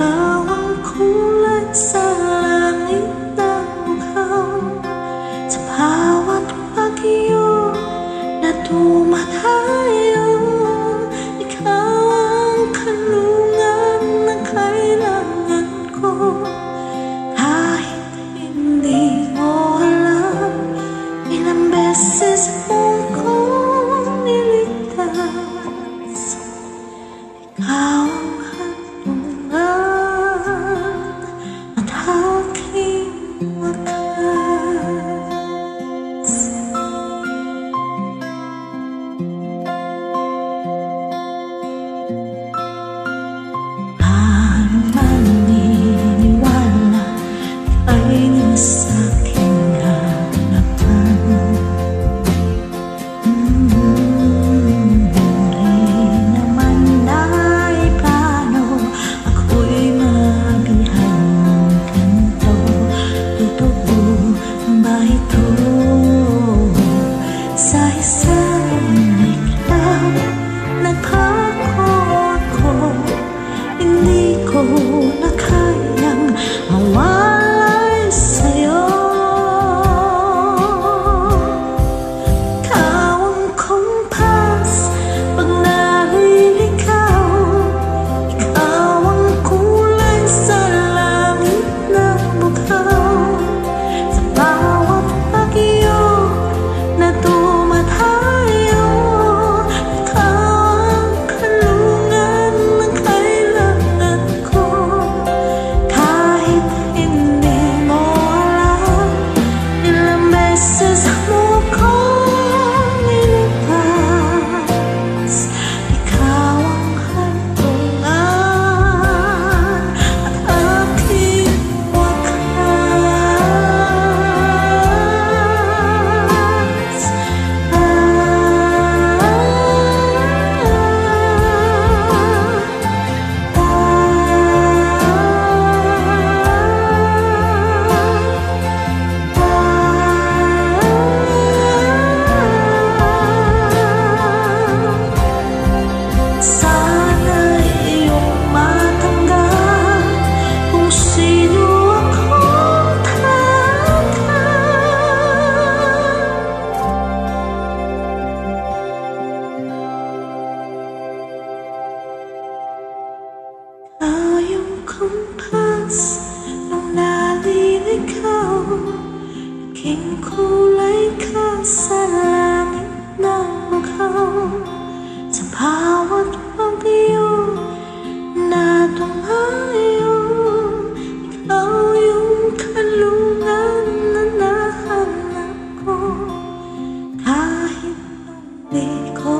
Hawang kulad sa langit ng hang Sa bawat bagyo na tumatang angkas Nung naliligaw Naging kulay ka sa langit ng mukhaw Sa bawat pagbiyo na tumayo Ikaw yung kalungan na nahanap ko. Kahit hindi ko